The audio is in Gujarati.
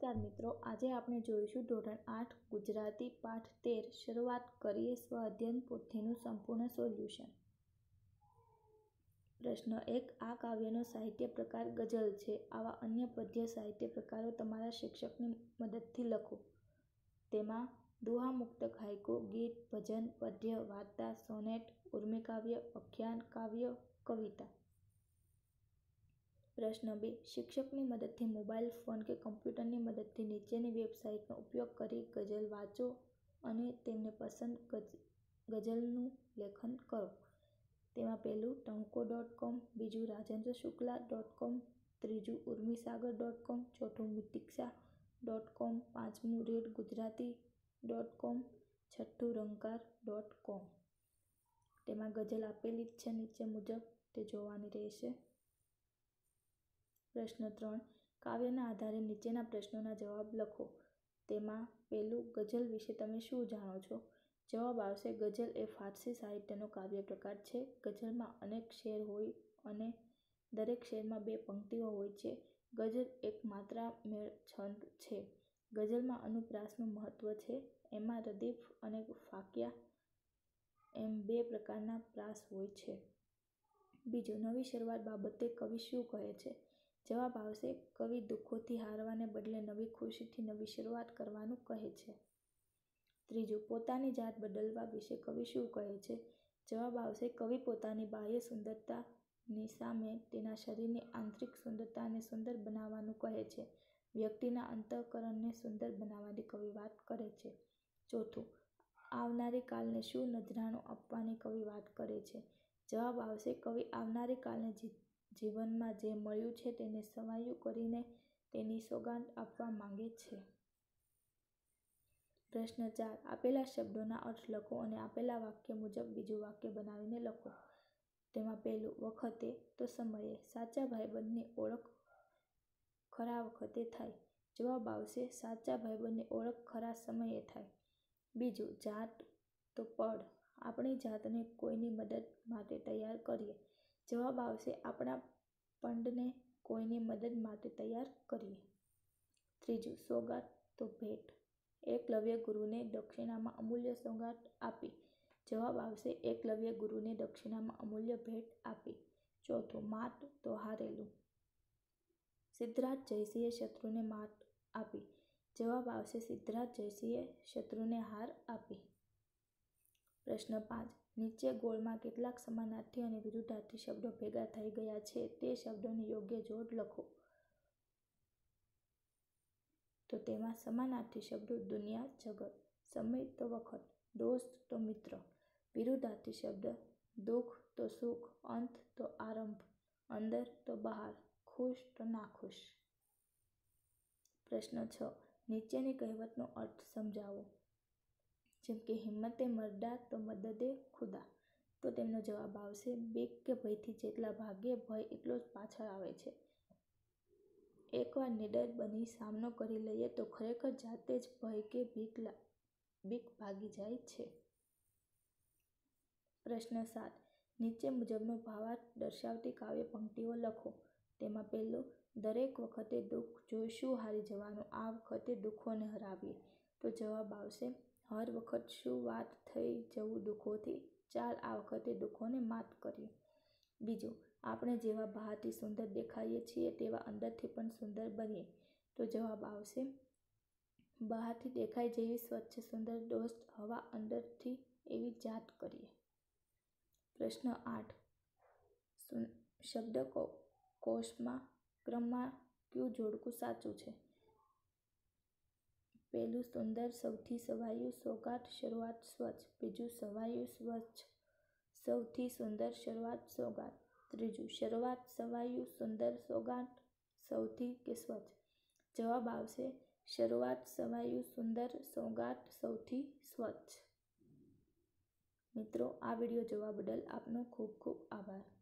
નમસ્કાર મિત્રો, આજે આપણે જોઈશું ધોરણ આઠ, ગુજરાતી પાઠ તેર. શરૂઆત કરીએ સ્વ અધ્યયન પોથીનું સંપૂર્ણ સોલ્યુશન. પ્રશ્ન એક, આ કાવ્યનો સાહિત્ય પ્રકાર ગઝલ છે. આવા અન્ય પદ્ય સાહિત્ય પ્રકારો તમારા શિક્ષકની મદદથી લખો. તેમાં દુહા મુક્ત હાઇકુ ગીત, ભજન, પદ્ય, વાર્તા, સોનેટ ઉર્મિકાવ્ય અખ્યાન કાવ્ય, કવિતા. પ્રશ્ન બે. શિક્ષકની મદદથી મોબાઈલ ફોન કે કમ્પ્યુટરની મદદથી નીચેની વેબસાઇટનો ઉપયોગ કરી ગઝલ વાંચો અને તેમને પસંદ ગઝલનું લેખન કરો. તેમાં પહેલું ટહુકો ડોટ કોમ. બીજું, રાજેન્દ્ર શુક્લા ડોટ કોમ. ત્રીજું ઉર્મિસાગર ડોટ કોમ. ચોથું મિતિક્ષા ડોટ કોમ. પાંચમું, રેડ ગુજરાતી ડોટ કોમ. છઠ્ઠું, રંકાર ડોટ કોમ. તેમાં ગઝલ આપેલી જ છે નીચે મુજબ. તે જોવાની રહેશે. પ્રશ્ન ત્રણ. કાવ્યના આધારે નીચેના પ્રશ્નોના જવાબ લખો. તેમાં પહેલું, ગઝલ વિશે તમે શું જાણો છો? જવાબ આવશે, ગઝલ એ ફારસી સાહિત્યનો કાવ્ય પ્રકાર છે. ગઝલમાં અનેક શેર હોય અને દરેક શેરમાં બે પંક્તિઓ હોય છે. ગઝલ એક માત્રા મેળ છંદ છે. ગઝલમાં અનુપ્રાસનું મહત્વ છે. એમાં રદીફ અને ફાકિયા એમ બે પ્રકારના પ્રાસ હોય છે. બીજું, નવી શરૂઆત બાબતે કવિ શું કહે છે? જવાબ આવશે, કવિ દુઃખોથી હારવાને બદલે નવી ખુશીથી નવી શરૂઆત કરવાનું કહે છે. ત્રીજું, પોતાની જાત બદલવા વિશે કવિ શું કહે છે? જવાબ આવશે, કવિ પોતાની બાહ્ય સુંદરતાની સામે તેના શરીરની આંતરિક સુંદરતાને સુંદર બનાવવાનું કહે છે. વ્યક્તિના અંતઃકરણને સુંદર બનાવવાની કવિ વાત કરે છે. ચોથું, આવનારી કાલને શું નજરાણું આપવાની કવિ વાત કરે છે? જવાબ આવશે, કવિ આવનારી કાલને જીવનમાં જે મળ્યું છે તેને સવાયું કરીને તેની સોગાંદ આપવા માંગે છે. પ્રશ્ન ચાર. આપેલા શબ્દોના અર્થ લખો અને આપેલા વાક્ય મુજબ બીજું વાક્ય બનાવીને લખો. તેમાં પહેલું, વખતે તો સમયે. સાચા ભાઈબંધની ઓળખ ખરા વખતે થાય. જવાબ આવશે, સાચા ભાઈબંધની ઓળખ ખરા સમયે થાય. બીજું, જાત તો પડ આપણી જાતને કોઈની મદદ માટે તૈયાર કરીએ. જવાબ આવશે, આપણા પંડને કોઈની મદદ માટે તૈયાર કરીએ. ત્રીજું, સોગાત તો ભેટ. એકલવ્ય ગુરુને દક્ષિણામાં અમૂલ્ય સોગાત આપી. જવાબ આવશે એકલવ્ય ગુરુને દક્ષિણામાં અમૂલ્ય ભેટ આપી. ચોથું, માત તો હારેલું. સિદ્ધરાજ જયસિંહે શત્રુને માત આપી. જવાબ આવશે, સિદ્ધરાજ જયસિંહે શત્રુને હાર આપી. પ્રશ્ન પાંચ. નીચે ગોળમાં કેટલાક સમાનાર્થી અને વિરુદ્ધાર્થી શબ્દો ભેગા થઈ ગયા છે તે શબ્દોની યોગ્ય જોડ લખો. તો તેમાં સમાનાર્થી શબ્દો દુનિયા, જગત, સમય તો વખત, દોસ્ત તો મિત્ર, વિરુદ્ધાર્થી શબ્દ દુઃખ તો સુખ, અંત તો આરંભ, અંદર તો બહાર, ખુશ તો નાખુશ. પ્રશ્ન છ. નીચેની કહેવતનો અર્થ સમજાવો. જેમ કે હિંમતે મરડા તો મદદે ખુદા. તો તેમનો જવાબ આવશે બીક કે ભયથી જેટલા ભાગે ભય એટલો જ પાછળ આવે છે. એકવાર નિડર બની સામનો કરી લઈએ તો ખરેખર જાતે જ ભય કે બીક બીક ભાગી જાય છે. પ્રશ્ન સાત. નીચે મુજબનો ભાવાર્થ દર્શાવતી કાવ્ય પંક્તિઓ લખો. તેમાં પહેલું, દરેક વખતે દુઃખ જોઈ શું હારી જવાનું, આ વખતે દુઃખોને હરાવીએ. તો જવાબ આવશે હર વખત શું વાત થઈ જવું દુઃખોથી? ચાલ, આ વખતે દુઃખોને માત કરીએ. બીજું, આપણે જેવા બહારથી સુંદર દેખાઈએ છીએ તેવા અંદરથી પણ સુંદર બનીએ. તો જવાબ આવશે, બહારથી દેખાય જેવી સ્વચ્છ સુંદર દોસ્ત હવા અંદરથી એવી જાત કરીએ. પ્રશ્ન આઠ શબ્દ કોષમાં ક્રમમાં કયું જોડકું સાચું છે? પહેલું સુંદર સૌથી સવાયું સોગાટ શરૂઆત સ્વચ્છ, બીજું સવાયું સ્વચ્છ, સૌથી સુંદર શરૂઆત સોગાટ, ત્રીજું શરૂઆત સવાયું સુંદર સોગાટ, સૌથી કે સ્વચ્છ. જવાબ આવશે, શરૂઆત સવાયું સુંદર સોગાટ, સૌથી સ્વચ્છ. મિત્રો, આ વીડિયો જોવા બદલ આપનો ખૂબ ખૂબ આભાર.